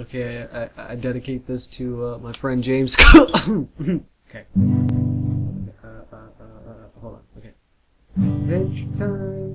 Okay, I, I dedicate this to uh, my friend James. okay. Uh, uh, uh, uh, hold on. Okay. Adventure time,